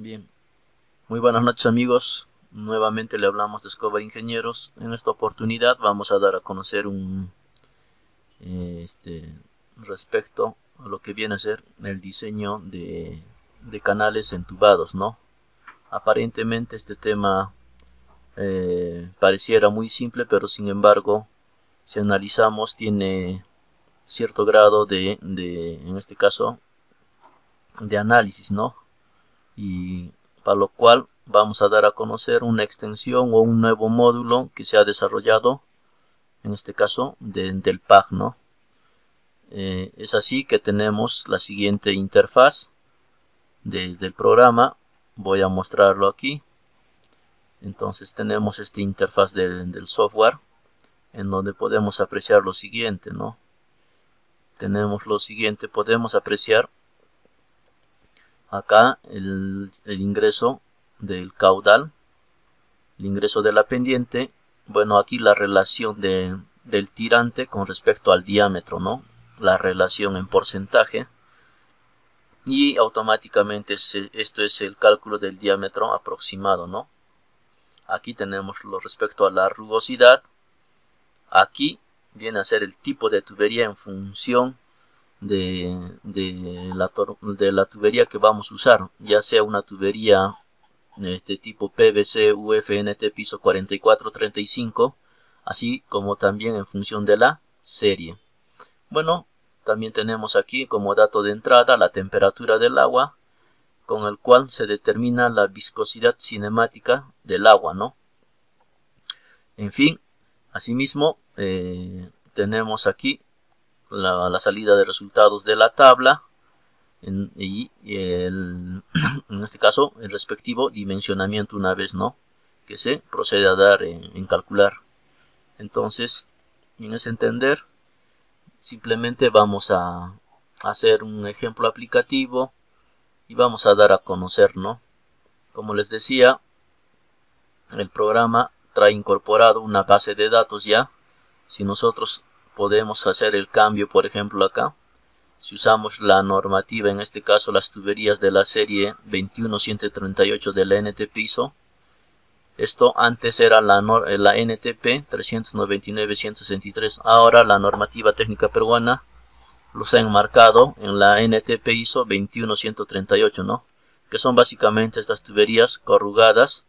Bien, muy buenas noches amigos. Nuevamente le hablamos de Escobar Ingenieros. En esta oportunidad vamos a dar a conocer un eh, este respecto a lo que viene a ser el diseño de, canales entubados, ¿no? Aparentemente este tema eh, pareciera muy simple, pero sin embargo, si analizamos, tiene cierto grado de, de en este caso, de análisis, ¿no? Y para lo cual vamos a dar a conocer una extensión o un nuevo módulo que se ha desarrollado en este caso del PAG ¿no? Eh, es así que tenemos la siguiente interfaz del programa. Voy a mostrarlo aquí. Entonces tenemos esta interfaz del software en donde podemos apreciar lo siguiente no tenemos lo siguiente podemos apreciar acá el, ingreso del caudal el ingreso de la pendiente. Bueno aquí la relación de, del tirante con respecto al diámetro no la relación en porcentaje. Y automáticamente esto es el cálculo del diámetro aproximado no aquí tenemos lo respecto a la rugosidad. Aquí viene a ser el tipo de tubería en función de, de, la, de la tubería que vamos a usar, ya sea una tubería este tipo PVC UFNT piso 4435, así como también en función de la serie. Bueno, también tenemos aquí como dato de entrada la temperatura del agua, con el cual se determina la viscosidad cinemática del agua, ¿no? En fin, asimismo, eh, tenemos aquí la, salida de resultados de la tabla y el, en este caso el respectivo dimensionamiento una vez no que se procede a dar en, calcular. Entonces en ese entender simplemente vamos a hacer un ejemplo aplicativo y vamos a dar a conocer no como les decía el programa trae incorporado una base de datos ya. Si nosotros podemos hacer el cambio por ejemplo acá si usamos la normativa en este caso las tuberías de la serie 21138 de la NTP ISO esto antes era la, la NTP 399-163 ahora la normativa técnica peruana los ha enmarcado en la NTP ISO 21138 ¿no? que son básicamente estas tuberías corrugadas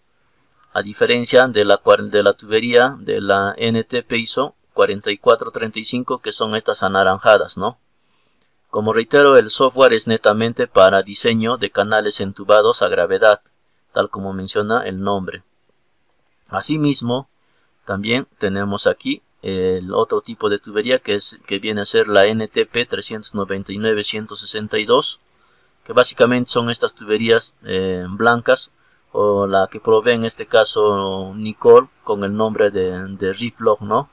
a diferencia de la, de la tubería de la NTP ISO 4435 que son estas anaranjadas, ¿no? Como reitero, el software es netamente para diseño de canales entubados a gravedad, tal como menciona el nombre. Asimismo, también tenemos aquí el otro tipo de tubería que, es, que viene a ser la NTP 399-162, que básicamente son estas tuberías eh, blancas o la que provee en este caso Nicole con el nombre de, de ¿no?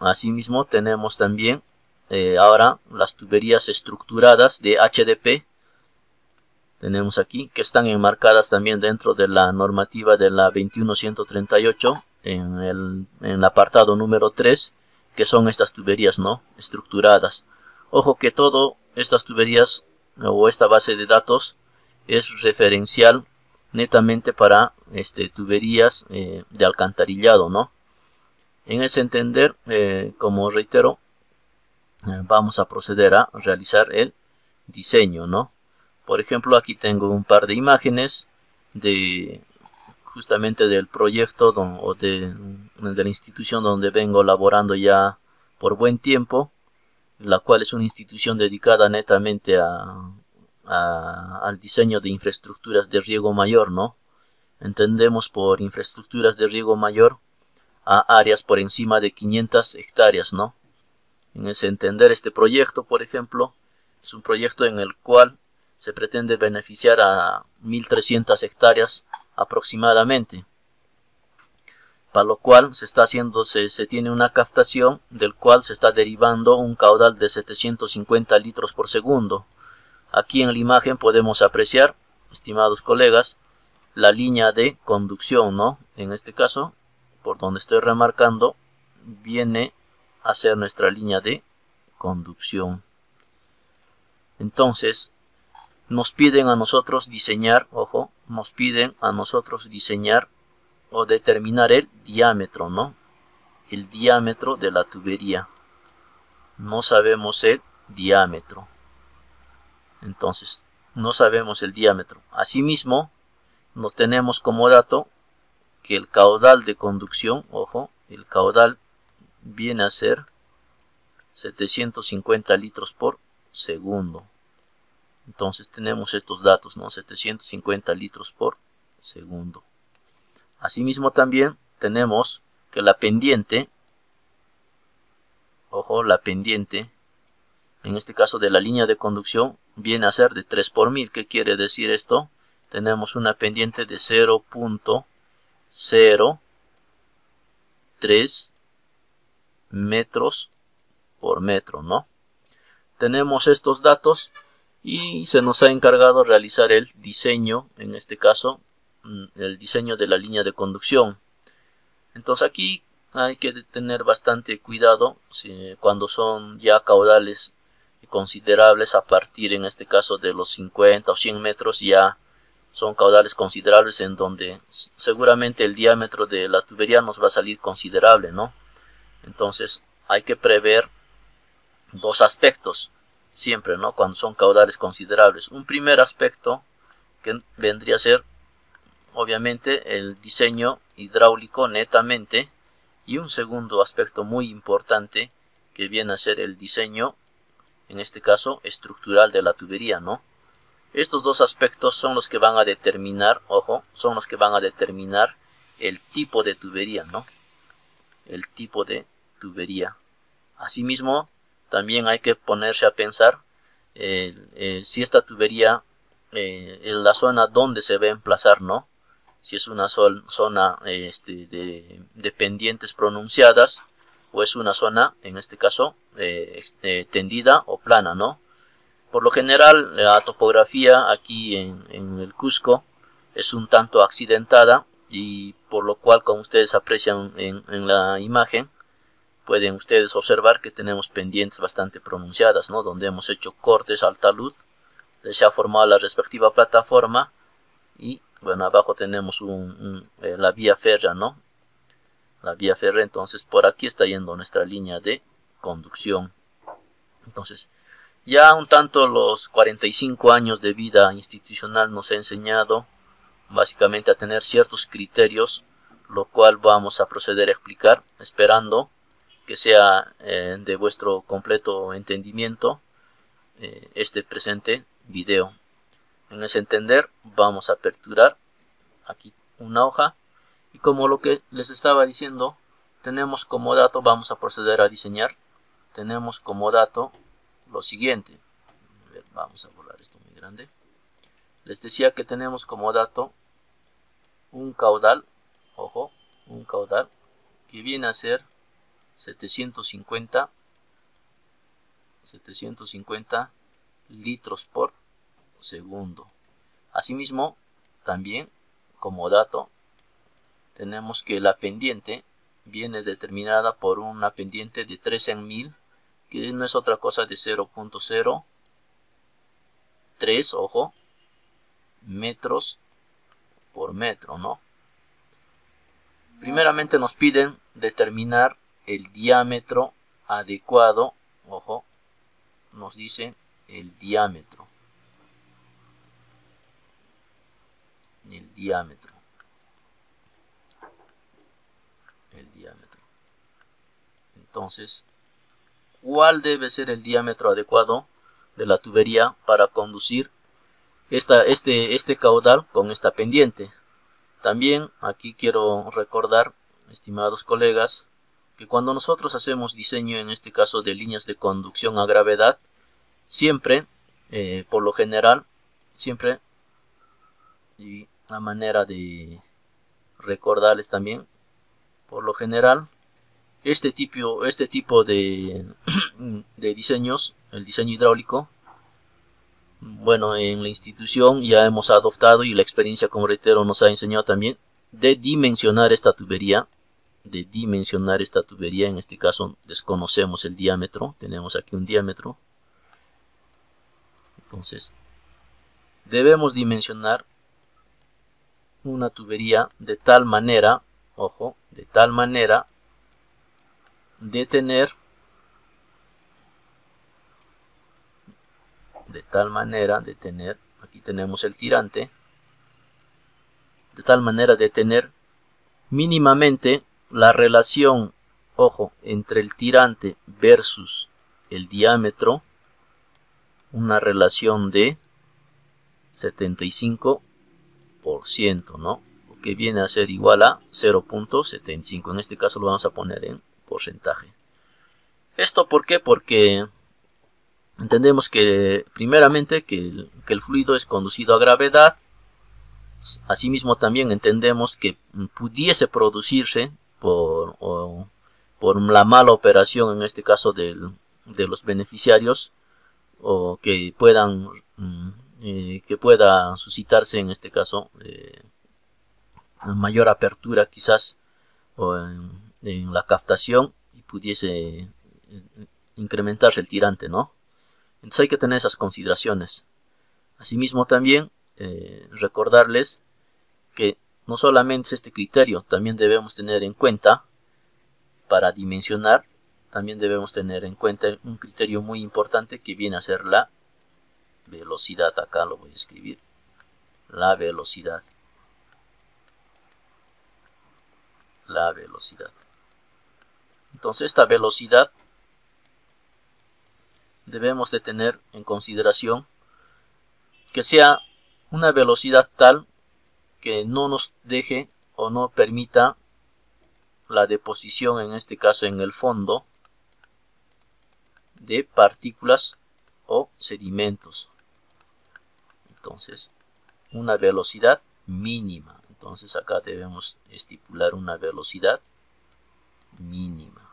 Asimismo tenemos también eh, ahora las tuberías estructuradas de HDP tenemos aquí que están enmarcadas también dentro de la normativa de la 21138 en el, en el apartado número 3 que son estas tuberías no estructuradas. Ojo que todo estas tuberías o esta base de datos es referencial netamente para este tuberías eh, de alcantarillado no en ese entender, eh, como reitero, eh, vamos a proceder a realizar el diseño, ¿no? Por ejemplo, aquí tengo un par de imágenes de justamente del proyecto o de, la institución donde vengo laborando ya por buen tiempo, la cual es una institución dedicada netamente a, al diseño de infraestructuras de riego mayor, ¿no? Entendemos por infraestructuras de riego mayor a áreas por encima de 500 hectáreas, ¿no? En ese entender este proyecto, por ejemplo, es un proyecto en el cual se pretende beneficiar a 1300 hectáreas aproximadamente, para lo cual se está haciendo, se, se tiene una captación del cual se está derivando un caudal de 750 litros por segundo. Aquí en la imagen podemos apreciar, estimados colegas, la línea de conducción, ¿no? En este caso, por donde estoy remarcando viene a ser nuestra línea de conducción entonces nos piden a nosotros diseñar, ojo, nos piden a nosotros diseñar o determinar el diámetro, ¿no? El diámetro de la tubería. No sabemos el diámetro. Entonces, no sabemos el diámetro. Asimismo, nos tenemos como dato que el caudal de conducción, ojo, el caudal viene a ser 750 litros por segundo. Entonces tenemos estos datos, ¿no? 750 litros por segundo. Asimismo también tenemos que la pendiente, ojo, la pendiente, en este caso de la línea de conducción, viene a ser de 3 por 1000. ¿Qué quiere decir esto? Tenemos una pendiente de 0.03 metros por metro, ¿no? Tenemos estos datos y se nos ha encargado realizar el diseño, en este caso, mm, el diseño de la línea de conducción. Entonces aquí hay que tener bastante cuidado cuando son ya caudales considerables a partir en este caso de los 50 o 100 metros ya son caudales considerables en donde seguramente el diámetro de la tubería nos va a salir considerable, ¿no? Entonces hay que prever dos aspectos siempre, ¿no? Cuando son caudales considerables. Un primer aspecto que vendría a ser obviamente el diseño hidráulico netamente y un segundo aspecto muy importante que viene a ser el diseño en este caso estructural de la tubería, ¿no? Estos dos aspectos son los que van a determinar, ojo, son los que van a determinar el tipo de tubería, ¿no? El tipo de tubería. Asimismo, también hay que ponerse a pensar eh, si esta tubería eh, en la zona donde se va a emplazar, ¿no? Si es una zona este, de, pendientes pronunciadas o es una zona, en este caso, eh, tendida o plana, ¿no? Por lo general, la topografía aquí en, el Cusco es un tanto accidentada y por lo cual, como ustedes aprecian en la imagen, pueden ustedes observar que tenemos pendientes bastante pronunciadas, ¿no? Donde hemos hecho cortes al talud, se ha formado la respectiva plataforma y bueno, abajo tenemos eh, la vía férrea, ¿no? La vía férrea, entonces por aquí está yendo nuestra línea de conducción. Entonces, ya un tanto los 45 años de vida institucional nos ha enseñado básicamente a tener ciertos criterios, lo cual vamos a proceder a explicar, esperando que sea eh, de vuestro completo entendimiento eh, este presente video. En ese entender vamos a aperturar aquí una hoja y como lo que les estaba diciendo tenemos como dato, vamos a proceder a diseñar, tenemos como dato lo siguiente. vamos a borrar esto muy grande. Les decía que tenemos como dato un caudal, ojo, un caudal que viene a ser 750 750 litros por segundo. Asimismo, también como dato, tenemos que la pendiente viene determinada por una pendiente de 3 en 1000, que no es otra cosa de 0.03, ojo, metros por metro, ¿no? Primeramente nos piden determinar el diámetro adecuado, ojo, nos dice el diámetro. El diámetro. El diámetro. Entonces, ¿cuál debe ser el diámetro adecuado de la tubería para conducir esta, este, este caudal con esta pendiente? También aquí quiero recordar, estimados colegas, que cuando nosotros hacemos diseño, en este caso de líneas de conducción a gravedad, siempre, eh, por lo general, siempre, y a manera de recordarles también, por lo general, este tipo, este tipo de, de diseños, el diseño hidráulico, bueno, en la institución ya hemos adoptado y la experiencia, como reitero, nos ha enseñado también de dimensionar esta tubería de dimensionar esta tubería, en este caso desconocemos el diámetro, tenemos aquí un diámetro, entonces debemos dimensionar una tubería de tal manera, ojo, de tal manera de tener de tal manera de tener aquí tenemos el tirante de tal manera de tener mínimamente la relación ojo entre el tirante versus el diámetro una relación de 75 ¿no? Que viene a ser igual a 0.75. En este caso lo vamos a poner en porcentaje. ¿Esto por qué? Porque entendemos que primeramente que el, fluido es conducido a gravedad. Asimismo también entendemos que pudiese producirse por, por la mala operación, en este caso de los beneficiarios, o que puedan mm, eh, que pueda suscitarse en este caso eh, mayor apertura quizás o la captación y pudiese eh, incrementarse el tirante, ¿no? Entonces hay que tener esas consideraciones. Asimismo también recordarles que no solamente es este criterio, también debemos tener en cuenta para dimensionar, también debemos tener en cuenta un criterio muy importante que viene a ser la velocidad acá lo voy a escribir la velocidad la velocidad entonces esta velocidad debemos de tener en consideración que sea una velocidad tal que no nos deje o no permita la deposición en este caso en el fondo de partículas o sedimentos. Entonces una velocidad mínima. Entonces acá debemos estipular una velocidad mínima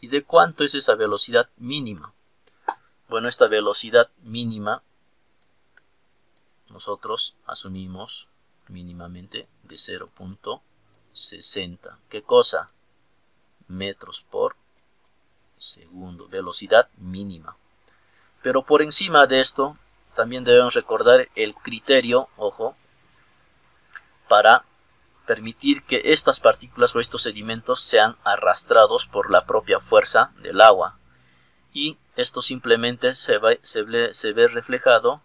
¿y de cuánto es esa velocidad mínima? bueno esta velocidad mínima nosotros asumimos mínimamente de 0.60 ¿qué cosa? metros por segundo velocidad mínima pero por encima de esto, también debemos recordar el criterio, ojo, para permitir que estas partículas o estos sedimentos sean arrastrados por la propia fuerza del agua. Y esto simplemente se, se, ve reflejado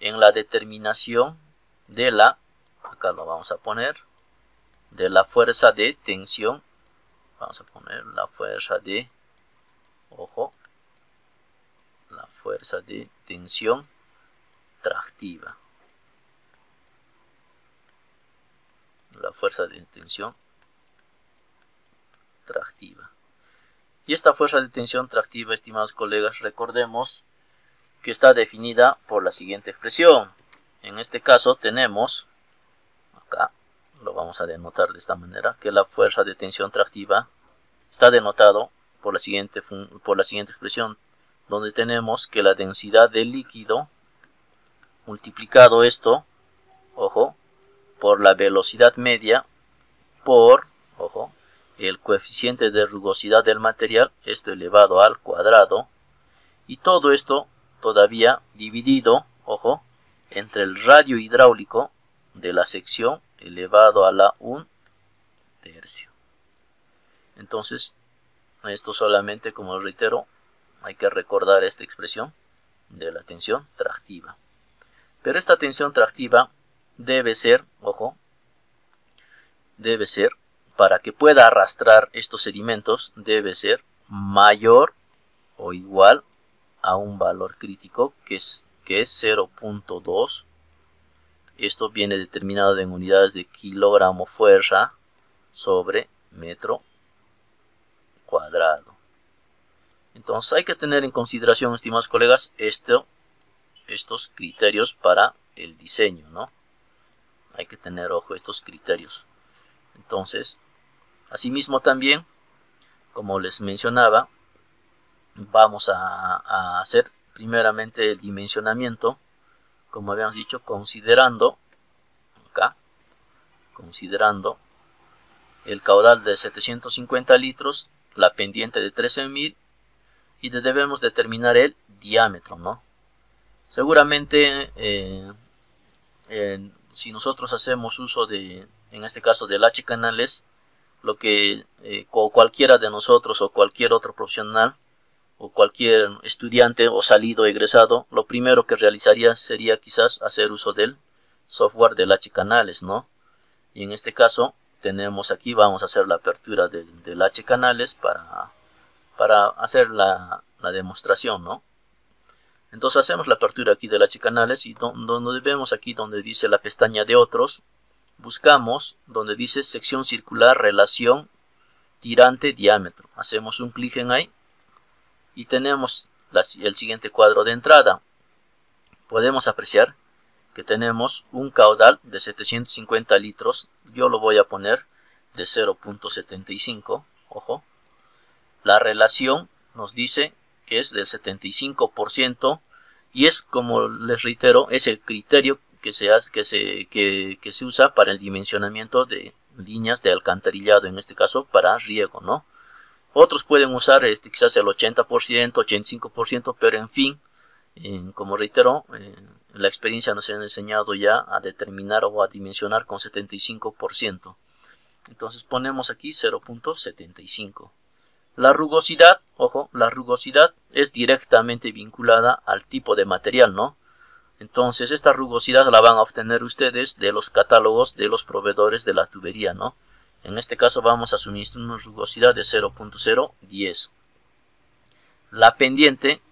en la determinación de la, acá lo vamos a poner, de la fuerza de tensión. Vamos a poner la fuerza de, ojo, la fuerza de tensión tractiva. La fuerza de tensión tractiva. Y esta fuerza de tensión tractiva, estimados colegas, recordemos que está definida por la siguiente expresión. En este caso tenemos, acá lo vamos a denotar de esta manera, que la fuerza de tensión tractiva está denotado por la siguiente, por la siguiente expresión donde tenemos que la densidad del líquido multiplicado esto, ojo, por la velocidad media por, ojo, el coeficiente de rugosidad del material, esto elevado al cuadrado, y todo esto todavía dividido, ojo, entre el radio hidráulico de la sección elevado a la 1 tercio. Entonces, esto solamente, como reitero, hay que recordar esta expresión de la tensión tractiva. Pero esta tensión tractiva debe ser, ojo, debe ser, para que pueda arrastrar estos sedimentos, debe ser mayor o igual a un valor crítico que es, que es 0.2. Esto viene determinado en unidades de kilogramo fuerza sobre metro cuadrado. Entonces hay que tener en consideración, estimados colegas, esto, estos criterios para el diseño, ¿no? Hay que tener ojo estos criterios. Entonces, asimismo también, como les mencionaba, vamos a, hacer primeramente el dimensionamiento, como habíamos dicho, considerando, acá, considerando el caudal de 750 litros, la pendiente de 13.000 y debemos determinar el diámetro, ¿no? seguramente eh, si nosotros hacemos uso de en este caso del H canales lo que eh, cualquiera de nosotros o cualquier otro profesional o cualquier estudiante o salido egresado lo primero que realizaría sería quizás hacer uso del software del H canales no y en este caso tenemos aquí vamos a hacer la apertura del, H canales para para hacer la, la demostración no entonces hacemos la apertura aquí del H canales y donde vemos aquí donde dice la pestaña de otros, buscamos donde dice sección circular relación tirante diámetro. Hacemos un clic en ahí y tenemos el siguiente cuadro de entrada. Podemos apreciar que tenemos un caudal de 750 litros. Yo lo voy a poner de 0.75. Ojo. La relación nos dice que es del 75% y es como les reitero es el criterio que se, hace, que se, que, se usa para el dimensionamiento de líneas de alcantarillado en este caso para riego no otros pueden usar este quizás el 80% 85% pero en fin como reitero la experiencia nos ha enseñado ya a determinar o a dimensionar con 75% entonces ponemos aquí 0.75 la rugosidad, ojo, la rugosidad es directamente vinculada al tipo de material, ¿no? Entonces esta rugosidad la van a obtener ustedes de los catálogos de los proveedores de la tubería, ¿no? En este caso vamos a suministrar una rugosidad de 0.010. La pendiente,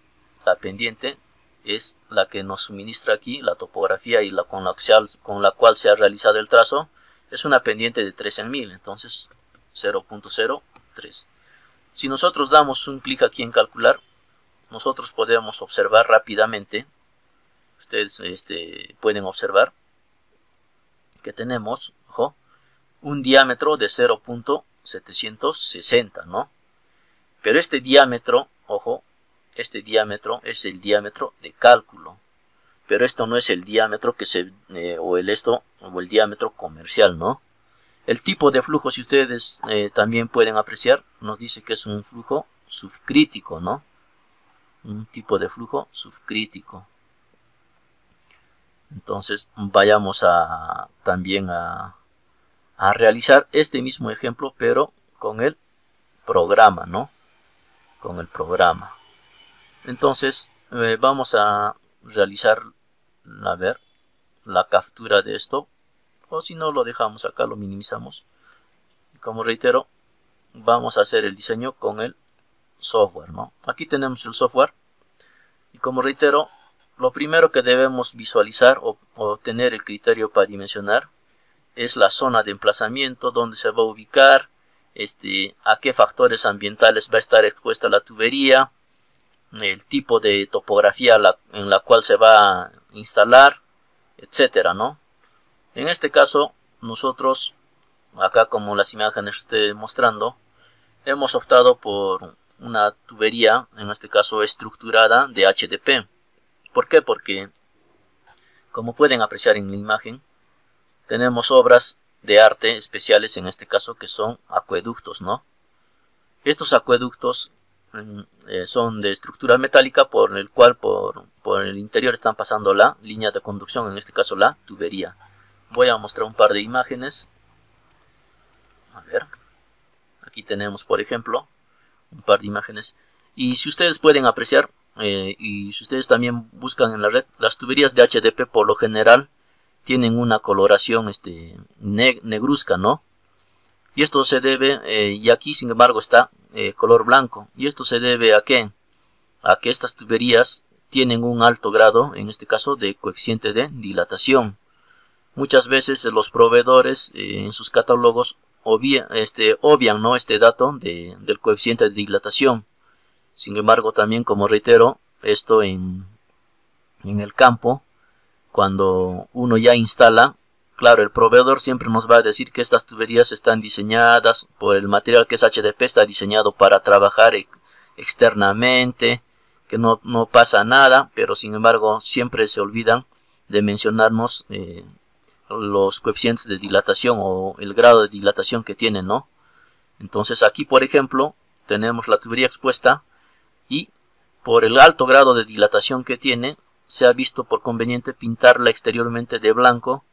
la pendiente es la que nos suministra aquí la topografía y la con la, con la cual se ha realizado el trazo. Es una pendiente de 3 en 1000, entonces 0.03. Si nosotros damos un clic aquí en calcular, nosotros podemos observar rápidamente, ustedes este, pueden observar que tenemos un diámetro de 0.760, ¿no? Pero este diámetro, ojo, este diámetro es el diámetro de cálculo. Pero esto no es el diámetro que se, eh, o el esto, o el diámetro comercial, ¿no? El tipo de flujo, si ustedes eh, también pueden apreciar, nos dice que es un flujo subcrítico, ¿no? Un tipo de flujo subcrítico. Entonces vayamos a también a, a realizar este mismo ejemplo, pero con el programa, ¿no? Con el programa. Entonces eh, vamos a realizar, a ver, la captura de esto o si no lo dejamos acá lo minimizamos. Y como reitero vamos a hacer el diseño con el software no aquí tenemos el software. Y como reitero lo primero que debemos visualizar o, tener el criterio para dimensionar es la zona de emplazamiento donde se va a ubicar este a qué factores ambientales va a estar expuesta la tubería el tipo de topografía en la cual se va a instalar etcétera no en este caso, nosotros, acá como las imágenes estoy mostrando, hemos optado por una tubería, en este caso estructurada de HDP. ¿Por qué? Porque, como pueden apreciar en la imagen, tenemos obras de arte especiales en este caso que son acueductos, ¿no? Estos acueductos mm, eh, son de estructura metálica por el cual por, por el interior están pasando la línea de conducción, en este caso la tubería voy a mostrar un par de imágenes. A ver. Aquí tenemos por ejemplo un par de imágenes. Y si ustedes pueden apreciar eh, y si ustedes también buscan en la red las tuberías de HDP por lo general tienen una coloración este negruzca no y esto se debe eh, y aquí sin embargo está eh, color blanco. Y esto se debe a qué a que estas tuberías tienen un alto grado en este caso de coeficiente de dilatación Muchas veces los proveedores eh, en sus catálogos este, obvian ¿no? este dato del coeficiente de dilatación. Sin embargo, también como reitero, esto en, en el campo, cuando uno ya instala, claro, el proveedor siempre nos va a decir que estas tuberías están diseñadas por el material que es HDP, está diseñado para trabajar externamente, que no, no pasa nada, pero sin embargo siempre se olvidan de mencionarnos eh, los coeficientes de dilatación o el grado de dilatación que tienen, ¿no? Entonces aquí, por ejemplo, tenemos la tubería expuesta y por el alto grado de dilatación que tiene, se ha visto por conveniente pintarla exteriormente de blanco.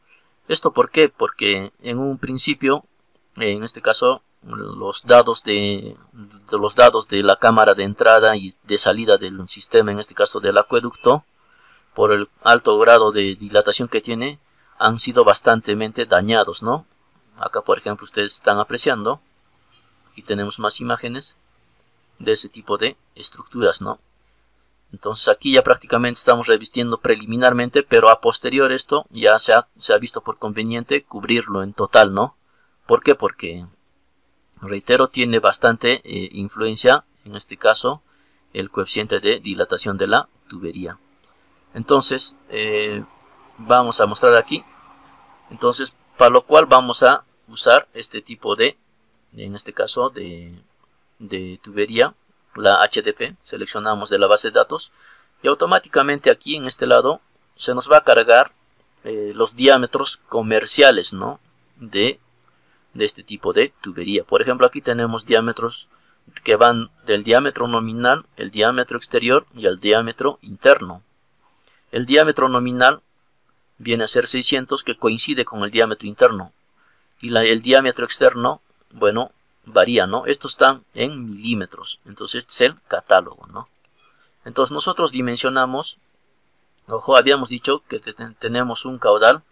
¿Esto por qué? Porque en un principio, en este caso, los dados de, de, los dados de la cámara de entrada y de salida del sistema, en este caso del acueducto, por el alto grado de dilatación que tiene, han sido bastante dañados, ¿no? Acá, por ejemplo, ustedes están apreciando, y tenemos más imágenes de ese tipo de estructuras, ¿no? Entonces aquí ya prácticamente estamos revistiendo preliminarmente, pero a posterior esto ya se ha, se ha visto por conveniente cubrirlo en total, ¿no? ¿Por qué? Porque, reitero, tiene bastante eh, influencia, en este caso, el coeficiente de dilatación de la tubería. Entonces, eh, vamos a mostrar aquí. Entonces, para lo cual vamos a usar este tipo de, en este caso, de, de tubería la HDP, seleccionamos de la base de datos y automáticamente aquí en este lado se nos va a cargar eh, los diámetros comerciales ¿no? de, de este tipo de tubería. Por ejemplo aquí tenemos diámetros que van del diámetro nominal, el diámetro exterior y el diámetro interno. El diámetro nominal viene a ser 600 que coincide con el diámetro interno y el diámetro externo, bueno, varía, ¿no? Estos están en milímetros, entonces este es el catálogo, ¿no? Entonces nosotros dimensionamos, ojo, habíamos dicho que tenemos un caudal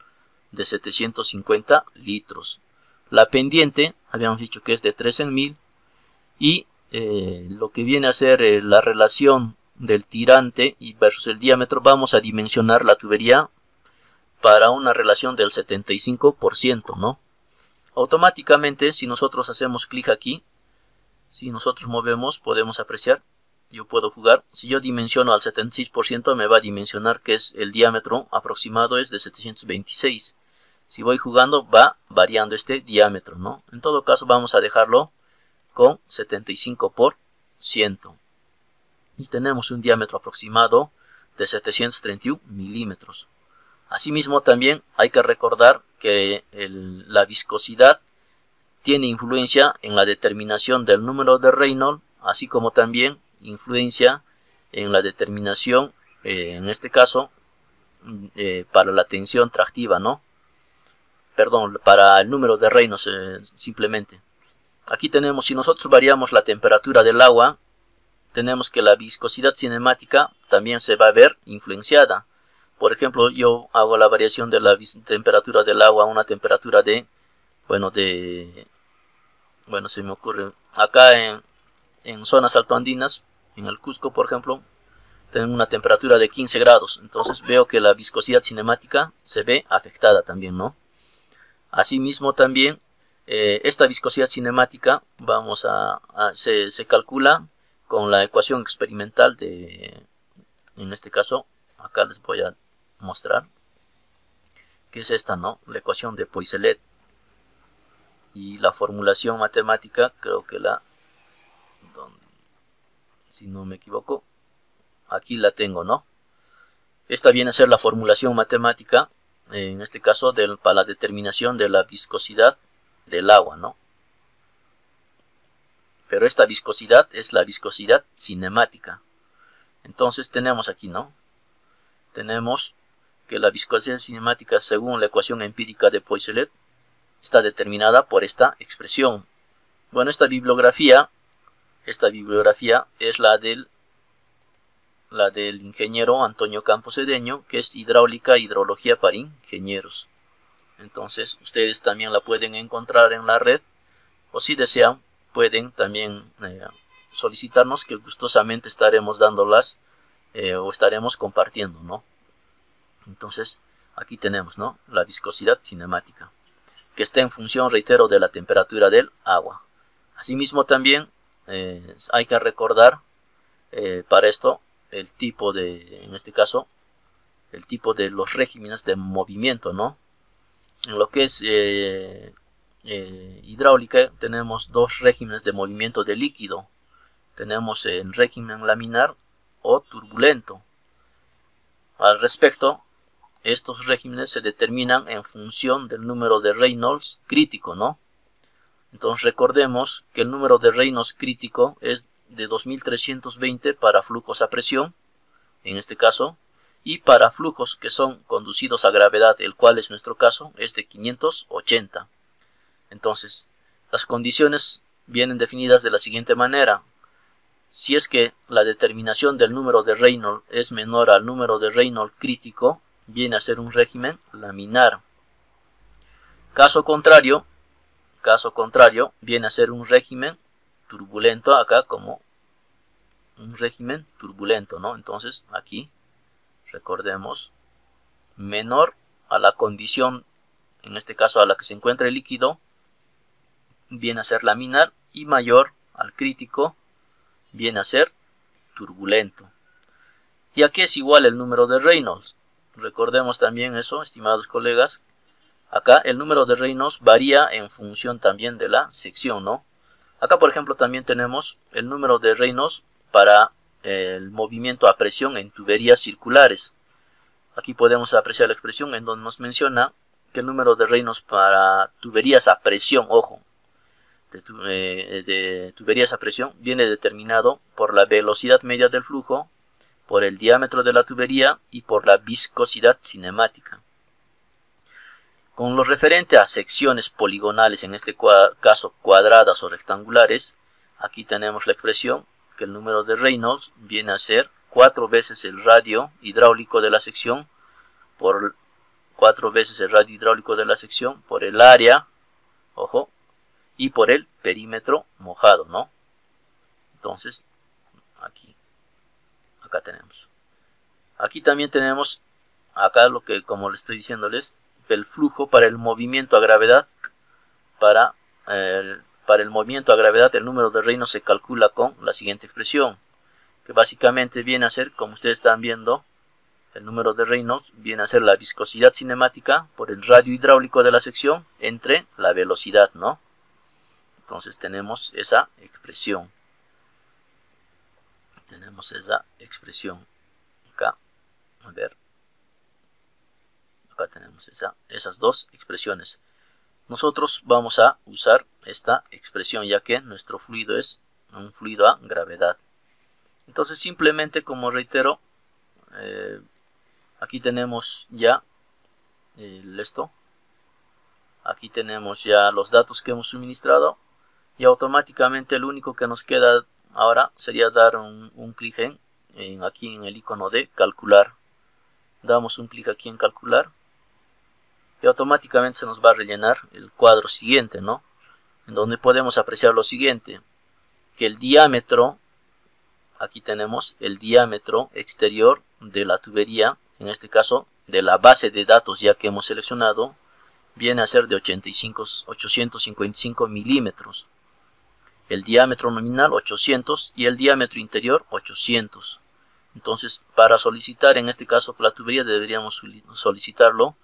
de 750 litros. La pendiente, habíamos dicho que es de 3 en 1000 y eh, lo que viene a ser eh, la relación del tirante y versus el diámetro, vamos a dimensionar la tubería para una relación del 75%, ¿no? automáticamente si nosotros hacemos clic aquí si nosotros movemos podemos apreciar yo puedo jugar. Si yo dimensiono al 76% me va a dimensionar que es el diámetro aproximado es de 726 si voy jugando va variando este diámetro no en todo caso vamos a dejarlo con 75% y tenemos un diámetro aproximado de 731 milímetros asimismo también hay que recordar que la viscosidad tiene influencia en la determinación del número de Reynolds, así como también influencia en la determinación, eh, en este caso, eh, para la tensión tractiva, ¿no? Perdón, para el número de Reynolds eh, simplemente. Aquí tenemos, si nosotros variamos la temperatura del agua, tenemos que la viscosidad cinemática también se va a ver influenciada. Por ejemplo, yo hago la variación de la temperatura del agua a una temperatura de, bueno, de, bueno, se me ocurre, acá en, en zonas altoandinas, en el Cusco, por ejemplo, tengo una temperatura de 15 grados. Entonces veo que la viscosidad cinemática se ve afectada también, ¿no? Asimismo también, eh, esta viscosidad cinemática, vamos a, se, se calcula con la ecuación experimental de, en este caso, acá les voy a mostrar que es esta, ¿no? La ecuación de Poiseuille y la formulación matemática, creo que la si no me equivoco, aquí la tengo, ¿no? Esta viene a ser la formulación matemática, en este caso para la determinación de la viscosidad del agua, ¿no? Pero esta viscosidad es la viscosidad cinemática. Entonces tenemos aquí, ¿no? Tenemos que la viscosidad cinemática según la ecuación empírica de Poiseuille está determinada por esta expresión. Bueno, esta bibliografía, esta bibliografía es la del, la del ingeniero Antonio Campos Edeño, que es Hidráulica Hidrología para Ingenieros. Entonces, ustedes también la pueden encontrar en la red, o si desean, pueden también eh, solicitarnos que gustosamente estaremos dándolas eh, o estaremos compartiendo, ¿no? Entonces, aquí tenemos, ¿no? La viscosidad cinemática, que está en función, reitero, de la temperatura del agua. Asimismo también eh, hay que recordar eh, para esto el tipo de, en este caso, el tipo de los regímenes de movimiento, ¿no? En lo que es eh, hidráulica tenemos dos regímenes de movimiento de líquido. Tenemos el régimen laminar o turbulento. Al respecto, estos regímenes se determinan en función del número de Reynolds crítico, ¿no? Entonces recordemos que el número de Reynolds crítico es de 2320 para flujos a presión, en este caso, y para flujos que son conducidos a gravedad, el cual es nuestro caso, es de 580. Entonces, las condiciones vienen definidas de la siguiente manera. Si es que la determinación del número de Reynolds es menor al número de Reynolds crítico, viene a ser un régimen laminar. Caso contrario, caso contrario, viene a ser un régimen turbulento acá como un régimen turbulento, ¿no? Entonces, aquí recordemos, menor a la condición, en este caso a la que se encuentra el líquido, viene a ser laminar y mayor al crítico, viene a ser turbulento. Y aquí es igual el número de Reynolds. Recordemos también eso, estimados colegas. Acá el número de Reynolds varía en función también de la sección, ¿no? Acá, por ejemplo, también tenemos el número de Reynolds para el movimiento a presión en tuberías circulares. Aquí podemos apreciar la expresión en donde nos menciona que el número de Reynolds para tuberías a presión, ojo, de, eh, de, tuberías a presión viene determinado por la velocidad media del flujo, por el diámetro de la tubería y por la viscosidad cinemática. Con lo referente a secciones poligonales, en este caso cuadradas o rectangulares, aquí tenemos la expresión que el número de Reynolds viene a ser cuatro veces el radio hidráulico de la sección por cuatro veces el radio hidráulico de la sección por el área, ojo, y por el perímetro mojado, ¿no? Entonces, aquí, acá tenemos. Aquí también tenemos, acá lo que, como le estoy diciéndoles, el flujo para el movimiento a gravedad, para el para el movimiento a gravedad el número de Reynolds se calcula con la siguiente expresión, que básicamente viene a ser, como ustedes están viendo, el número de Reynolds viene a ser la viscosidad cinemática por el radio hidráulico de la sección entre la velocidad, ¿no? Entonces tenemos esa expresión. Tenemos esa expresión. Acá, a ver. Acá tenemos esa, esas dos expresiones nosotros vamos a usar esta expresión ya que nuestro fluido es un fluido a gravedad. Entonces simplemente como reitero, eh, aquí tenemos ya el esto. Aquí tenemos ya los datos que hemos suministrado y automáticamente lo único que nos queda ahora sería dar un, clic en, aquí en el icono de calcular. Damos un clic aquí en calcular y automáticamente se nos va a rellenar el cuadro siguiente, ¿no? En donde podemos apreciar lo siguiente, que el diámetro, aquí tenemos el diámetro exterior de la tubería, en este caso de la base de datos ya que hemos seleccionado, viene a ser de 85, 855 milímetros. El diámetro nominal 800 y el diámetro interior 800. Entonces, para solicitar en este caso la tubería deberíamos solicitarlo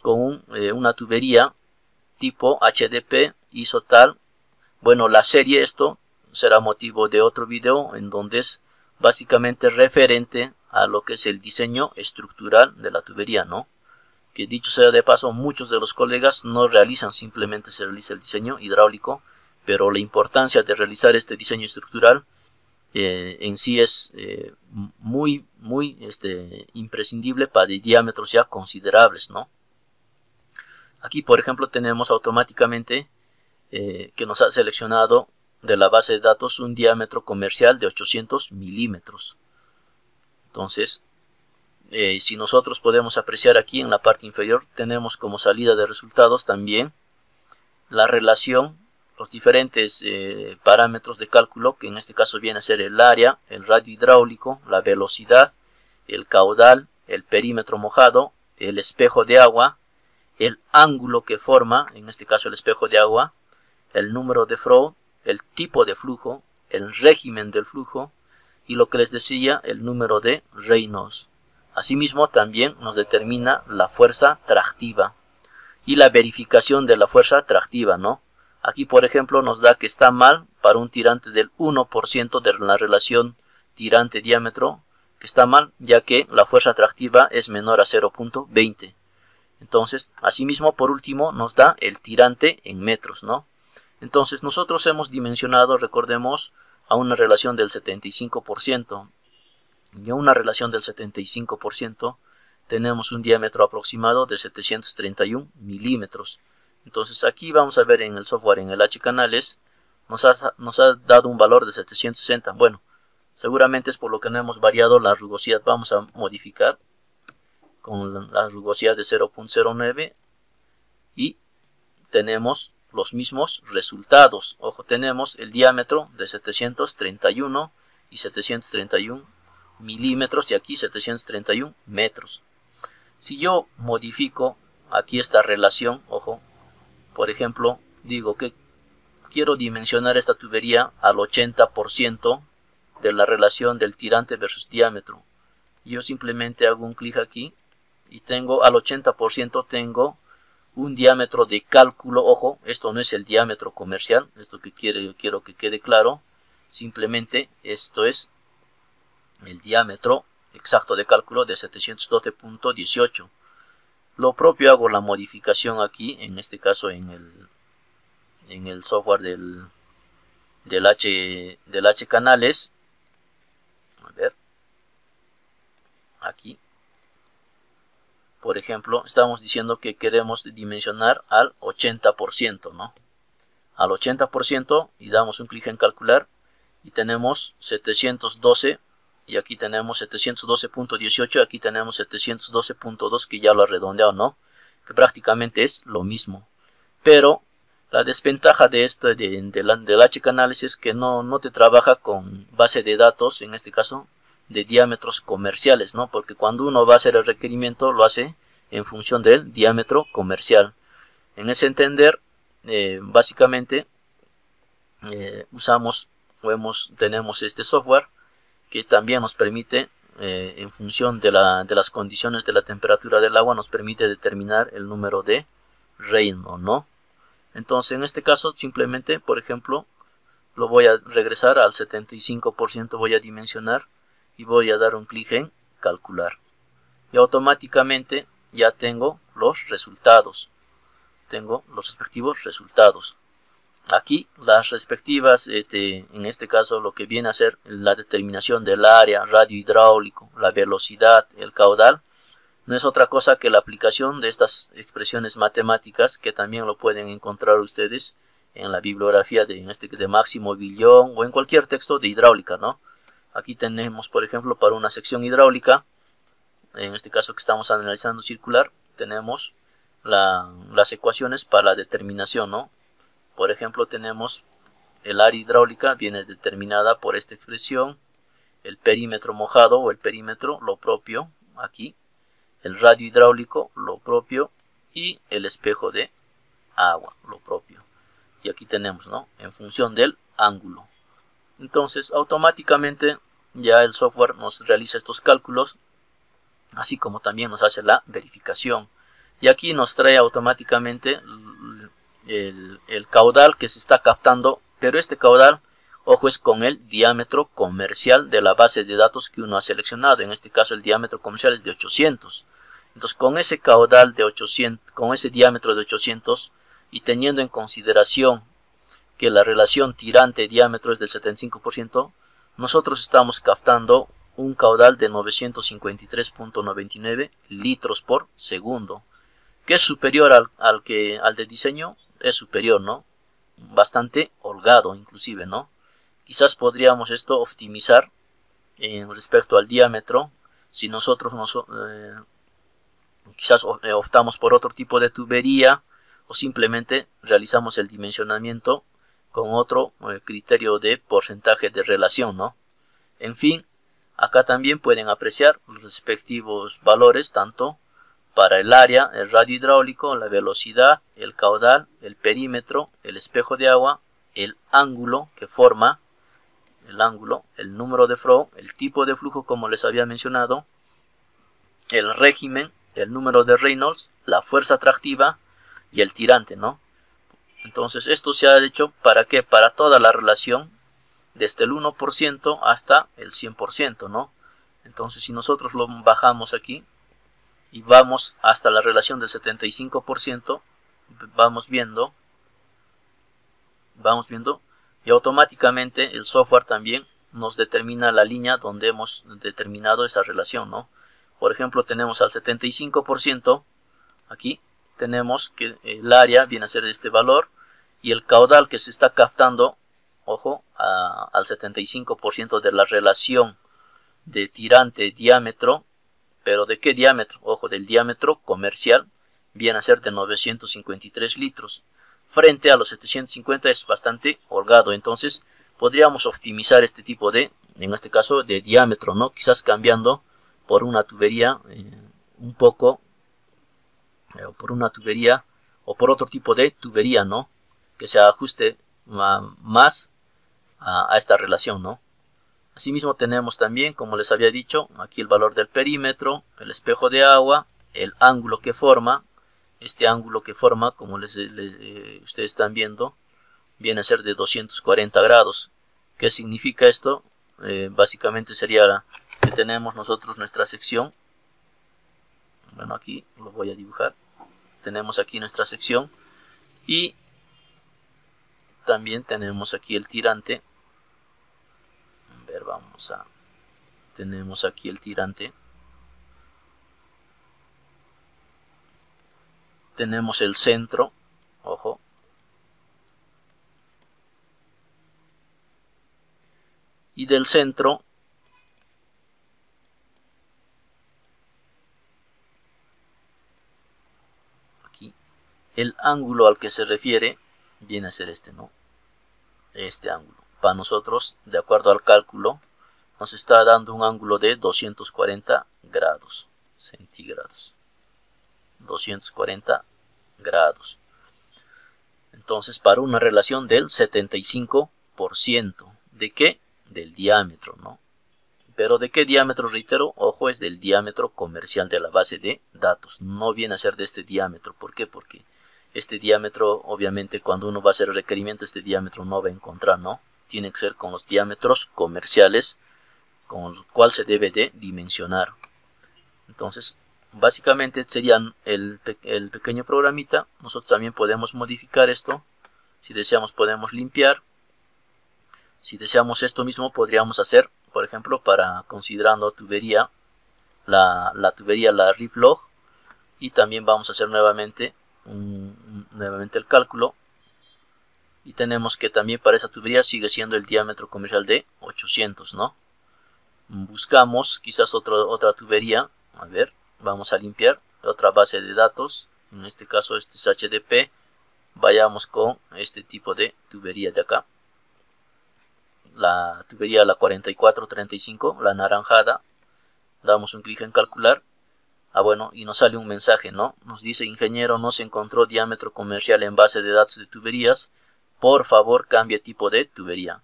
con eh, una tubería tipo HDP isotal. Bueno, la serie esto será motivo de otro video en donde es básicamente referente a lo que es el diseño estructural de la tubería, ¿no? Que dicho sea de paso, muchos de los colegas no realizan, simplemente se realiza el diseño hidráulico, pero la importancia de realizar este diseño estructural eh, en sí es eh, muy, muy este, imprescindible para diámetros ya considerables, ¿no? Aquí, por ejemplo, tenemos automáticamente eh, que nos ha seleccionado de la base de datos un diámetro comercial de 800 milímetros. Entonces, si nosotros podemos apreciar aquí en la parte inferior, tenemos como salida de resultados también la relación, los diferentes eh, parámetros de cálculo, que en este caso viene a ser el área, el radio hidráulico, la velocidad, el caudal, el perímetro mojado, el espejo de agua, el ángulo que forma, en este caso el espejo de agua, el número de Froh, el tipo de flujo, el régimen del flujo y lo que les decía, el número de Reynolds. Asimismo también nos determina la fuerza tractiva y la verificación de la fuerza tractiva, ¿no? Aquí por ejemplo nos da que está mal para un tirante del 1% de la relación tirante-diámetro, que está mal ya que la fuerza atractiva es menor a 0.20. Entonces, asimismo, por último, nos da el tirante en metros, ¿no? Entonces, nosotros hemos dimensionado, recordemos, a una relación del 75%. y a una relación del 75% tenemos un diámetro aproximado de 731 milímetros. Entonces aquí vamos a ver en el software, en el H canales, nos ha, nos ha dado un valor de 760. Bueno, seguramente es por lo que no hemos variado la rugosidad. Vamos a modificar con la rugosidad de 0.09 y tenemos los mismos resultados. Ojo, tenemos el diámetro de 731 y 731 milímetros y aquí 731 metros. Si yo modifico aquí esta relación, ojo, por ejemplo, digo que quiero dimensionar esta tubería al 80% de la relación del tirante versus diámetro. Yo simplemente hago un clic aquí y tengo al 80% tengo un diámetro de cálculo, ojo, esto no es el diámetro comercial, esto que quiero, quiero que quede claro, simplemente esto es el diámetro exacto de cálculo de 712.18. Lo propio hago la modificación aquí, en este caso en el, en el software del, del, H, del H canales. A ver, aquí por ejemplo, estamos diciendo que queremos dimensionar al 80%, ¿no? Al 80% y damos un clic en calcular y tenemos 712 y aquí tenemos 712.18, aquí tenemos 712.2 que ya lo ha redondeado, ¿no? Que prácticamente es lo mismo. Pero la desventaja de esto de, de, del H-Canales es que no, no te trabaja con base de datos, en este caso de diámetros comerciales, ¿no? Porque cuando uno va a hacer el requerimiento lo hace en función del diámetro comercial. En ese entender, eh, básicamente eh, usamos o tenemos este software que también nos permite, eh, en función de, la, de, las condiciones de la temperatura del agua, nos permite determinar el número de reino, ¿no? Entonces, en este caso, simplemente, por ejemplo, lo voy a regresar al 75%, voy a dimensionar y voy a dar un clic en calcular. Y automáticamente ya tengo los resultados. Tengo los respectivos resultados aquí las respectivas este en este caso lo que viene a ser la determinación del área radio hidráulico la velocidad el caudal no es otra cosa que la aplicación de estas expresiones matemáticas que también lo pueden encontrar ustedes en la bibliografía de, este, de Máximo Billón o en cualquier texto de hidráulica, ¿no? Aquí tenemos, por ejemplo, para una sección hidráulica, en este caso que estamos analizando circular, tenemos las ecuaciones para la determinación, ¿no? Por ejemplo, tenemos el área hidráulica, viene determinada por esta expresión, el perímetro mojado o el perímetro, lo propio, aquí, el radio hidráulico, lo propio, y el espejo de agua, lo propio. Y aquí tenemos, ¿no? En función del ángulo. Entonces, automáticamente ya el software nos realiza estos cálculos, así como también nos hace la verificación. Y aquí nos trae automáticamente el, caudal que se está captando, pero este caudal, ojo, es con el diámetro comercial de la base de datos que uno ha seleccionado. En este caso el diámetro comercial es de 800. Entonces con ese caudal de 800, con ese diámetro de 800 y teniendo en consideración que la relación tirante-diámetro es del 75%, nosotros estamos captando un caudal de 953.99 litros por segundo, que es superior al, al, que, al de diseño, es superior, ¿no? Bastante holgado inclusive, ¿no? Quizás podríamos esto optimizar en respecto al diámetro, si nosotros nos, eh, quizás eh, optamos por otro tipo de tubería o simplemente realizamos el dimensionamiento con otro eh, criterio de porcentaje de relación, ¿no? En fin, acá también pueden apreciar los respectivos valores tanto para el área, el radio hidráulico, la velocidad, el caudal, el perímetro, el espejo de agua, el ángulo que forma el ángulo, el número de flow, el tipo de flujo como les había mencionado, el régimen, el número de Reynolds, la fuerza atractiva y el tirante, ¿no? Entonces esto se ha hecho para qué? Para toda la relación desde el 1% hasta el 100%, ¿no? Entonces si nosotros lo bajamos aquí y vamos hasta la relación del 75%, vamos viendo, vamos viendo y automáticamente el software también nos determina la línea donde hemos determinado esa relación, ¿no? Por ejemplo, tenemos al 75%, aquí tenemos que el área viene a ser este valor y el caudal que se está captando, ojo, al 75% de la relación de tirante diámetro, pero ¿de qué diámetro? Ojo, del diámetro comercial viene a ser de 953 litros. Frente a los 750 es bastante holgado, entonces podríamos optimizar este tipo de, en este caso, de diámetro, ¿no? Quizás cambiando por una tubería eh, un poco, eh, por una tubería o por otro tipo de tubería, ¿no? Que se ajuste más a, a esta relación, ¿no? Asimismo tenemos también, como les había dicho, aquí el valor del perímetro, el espejo de agua, el ángulo que forma, este ángulo que forma, como eh, ustedes están viendo, viene a ser de 240 grados. ¿Qué significa esto? Eh, básicamente sería que tenemos nosotros nuestra sección. Bueno, aquí lo voy a dibujar. Tenemos aquí nuestra sección y también tenemos aquí el tirante. Vamos a... Tenemos aquí el tirante. tenemos el centro, ojo, y del centro aquí el ángulo al que se refiere viene a ser este no este ángulo para nosotros de acuerdo al cálculo nos está dando un ángulo de 240 grados centígrados 240 grados. Entonces, para una relación del 75%. ¿De qué? Del diámetro, ¿no? Pero ¿de qué diámetro, reitero? Ojo, es del diámetro comercial de la base de datos. No viene a ser de este diámetro. ¿Por qué? Porque este diámetro, obviamente, cuando uno va a hacer requerimiento, este diámetro no va a encontrar, ¿no? Tiene que ser con los diámetros comerciales con los cual se debe de dimensionar. Entonces, básicamente serían el, el, pequeño programita. Nosotros también podemos modificar esto. Si deseamos podemos limpiar. Si deseamos esto mismo podríamos hacer por ejemplo para considerando tubería la, la tubería la log y también vamos a hacer nuevamente nuevamente el cálculo y tenemos que también para esa tubería sigue siendo el diámetro comercial de 800 no buscamos quizás otro, otra tubería. A ver vamos a limpiar otra base de datos. En este caso este es HDP vayamos con este tipo de tubería de acá. La tubería la 4435 la naranjada damos un clic en calcular. Ah bueno y nos sale un mensaje no nos dice ingeniero no se encontró diámetro comercial en base de datos de tuberías por favor cambie tipo de tubería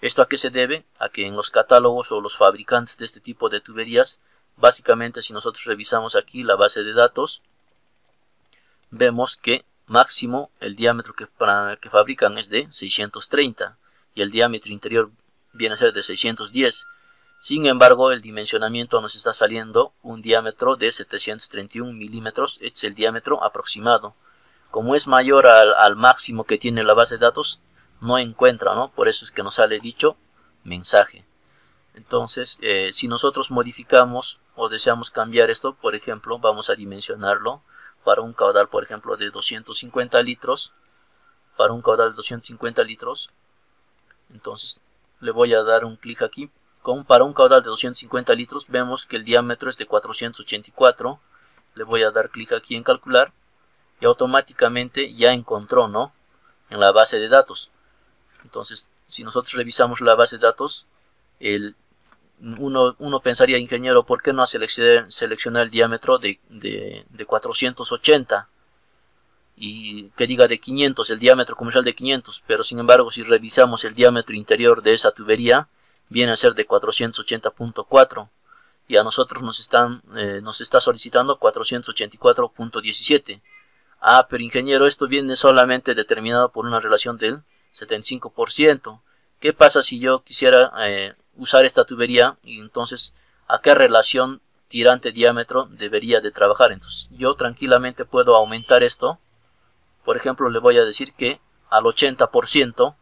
esto a qué se debe a que en los catálogos o los fabricantes de este tipo de tuberías Básicamente si nosotros revisamos aquí la base de datos, vemos que máximo el diámetro que, que fabrican es de 630 y el diámetro interior viene a ser de 610. Sin embargo, el dimensionamiento nos está saliendo un diámetro de 731 milímetros, es el diámetro aproximado. Como es mayor al, máximo que tiene la base de datos, no encuentra, ¿no? Por eso es que nos sale dicho mensaje. Entonces, eh, si nosotros modificamos o deseamos cambiar esto, por ejemplo, vamos a dimensionarlo para un caudal, por ejemplo, de 250 litros. Para un caudal de 250 litros. Entonces, le voy a dar un clic aquí. Para un caudal de 250 litros, vemos que el diámetro es de 484. Le voy a dar clic aquí en calcular. Y automáticamente ya encontró, ¿no? En la base de datos. Entonces, si nosotros revisamos la base de datos, el uno, uno pensaría, ingeniero, ¿por qué no seleccionar el diámetro de, de, de, 480? Y que diga de 500, el diámetro comercial de 500. Pero sin embargo, si revisamos el diámetro interior de esa tubería, viene a ser de 480.4. Y a nosotros nos, están, eh, nos está solicitando 484.17. Ah, pero ingeniero, esto viene solamente determinado por una relación del 75%. ¿Qué pasa si yo quisiera eh, usar esta tubería y entonces a qué relación tirante diámetro debería de trabajar. Entonces yo tranquilamente puedo aumentar esto. Por ejemplo le voy a decir que al 80%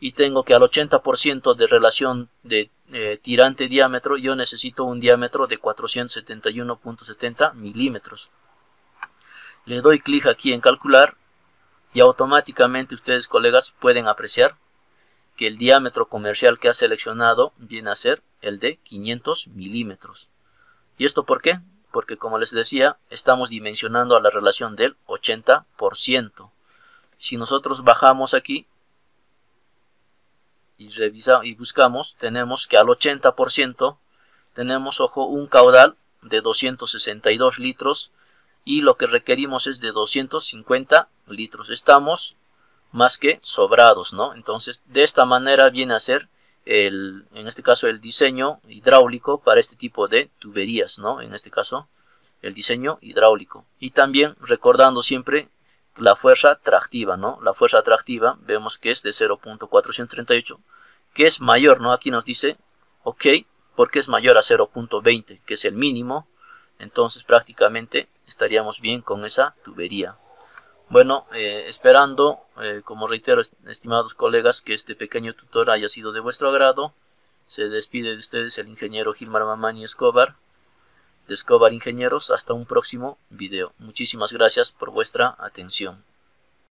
y tengo que al 80% de relación de eh, tirante diámetro yo necesito un diámetro de 471.70 milímetros. Le doy clic aquí en calcular y automáticamente ustedes colegas pueden apreciar que el diámetro comercial que ha seleccionado viene a ser el de 500 milímetros. ¿Y esto por qué? Porque como les decía, estamos dimensionando a la relación del 80%. Si nosotros bajamos aquí y, revisamos, y buscamos, tenemos que al 80% tenemos, ojo, un caudal de 262 litros y lo que requerimos es de 250 litros. Estamos más que sobrados, ¿no? Entonces, de esta manera viene a ser el, en este caso, el diseño hidráulico para este tipo de tuberías, ¿no? En este caso, el diseño hidráulico. Y también recordando siempre la fuerza tractiva, ¿no? La fuerza atractiva vemos que es de 0.438, que es mayor, ¿no? Aquí nos dice, ok, porque es mayor a 0.20, que es el mínimo. Entonces prácticamente estaríamos bien con esa tubería. Bueno, eh, esperando, eh, como reitero, estimados colegas, que este pequeño tutor haya sido de vuestro agrado. Se despide de ustedes el ingeniero Gilmar Mamani Escobar, de Escobar Ingenieros. Hasta un próximo video. Muchísimas gracias por vuestra atención.